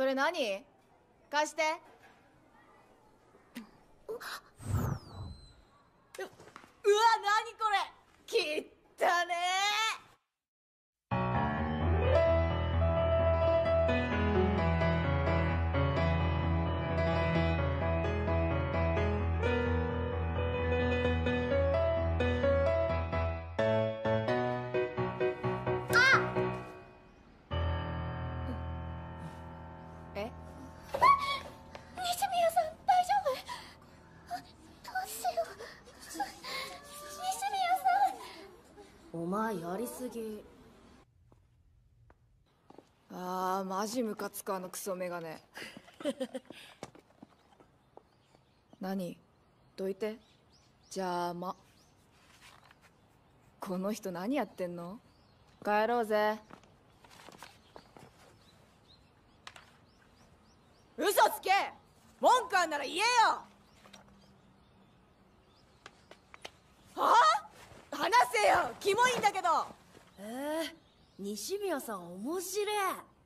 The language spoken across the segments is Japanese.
それ何？貸して。ううわ何これ？きったねやりすぎ。あーマジムカつくあのクソメガネ。何？どいて。邪魔。この人何やってんの？帰ろうぜ。嘘つけ！文句あんなら言えよ！はあ話せよ。キモいんだけど。えー、西宮さん面白い。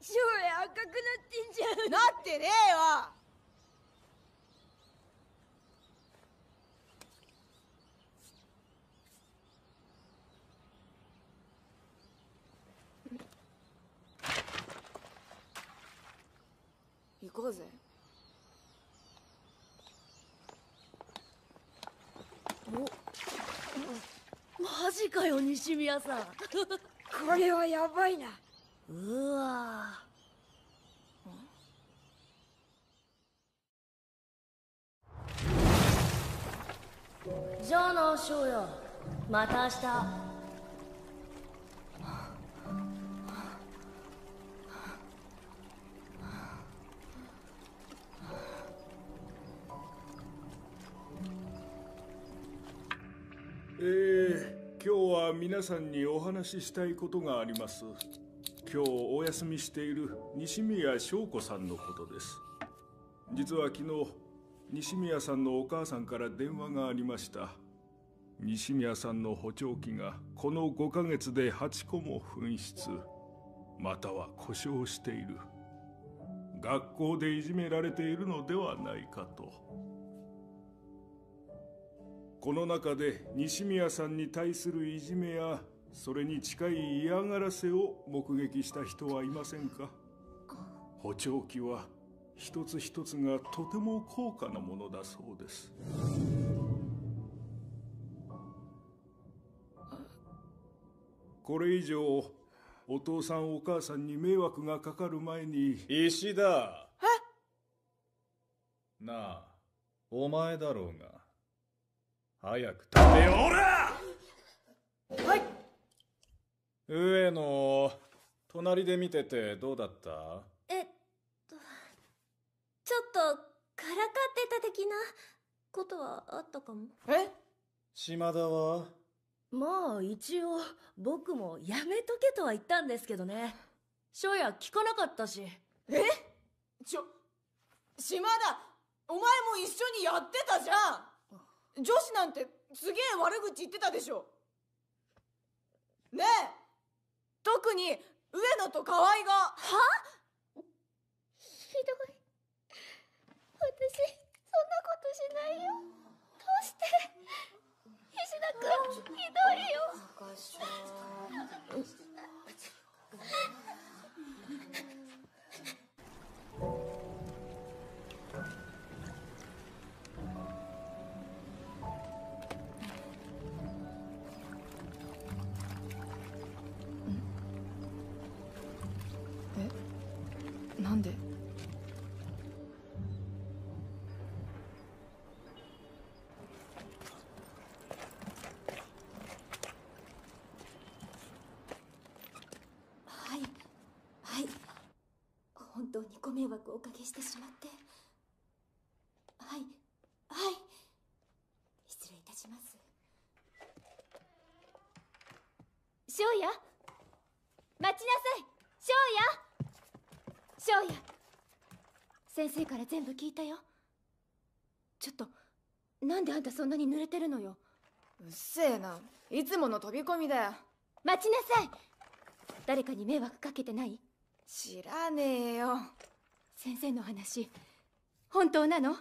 将来赤くなってんじゃん。なってねえわ行こうぜマジかよ西宮さん。これはやばいな。うわ。じゃあな翔也。また明日は皆さんにお話ししたいことがあります。今日お休みしている西宮翔子さんのことです。実は昨日西宮さんのお母さんから電話がありました。西宮さんの補聴器がこの5ヶ月で8個も紛失。または故障している。学校でいじめられているのではないかと。この中で西宮さんに対するいじめやそれに近い嫌がらせを目撃した人はいませんか？補聴器は一つ一つがとても高価なものだそうです。これ以上お父さんお母さんに迷惑がかかる前に石田。なあお前だろうが早く立てよおら。はい。上野隣で見ててどうだった？えっとちょっとからかってた的なことはあったかも。え？島田は？まあ一応僕もやめとけとは言ったんですけどね。翔也聞かなかったし。え？ちょ島田お前も一緒にやってたじゃん女子なんてすげえ悪口言ってたでしょ。ねえ。特に上野と河合が。は？ひどい。ご迷惑をおかけしてしまって。はい。はい。失礼いたします。翔也？待ちなさい。翔也？翔也。先生から全部聞いたよ。ちょっとなんであんたそんなに濡れてるのよ？うっせえな。いつもの飛び込みだよ。待ちなさい。誰かに迷惑かけてない？知らねえよ先生の話本当なの？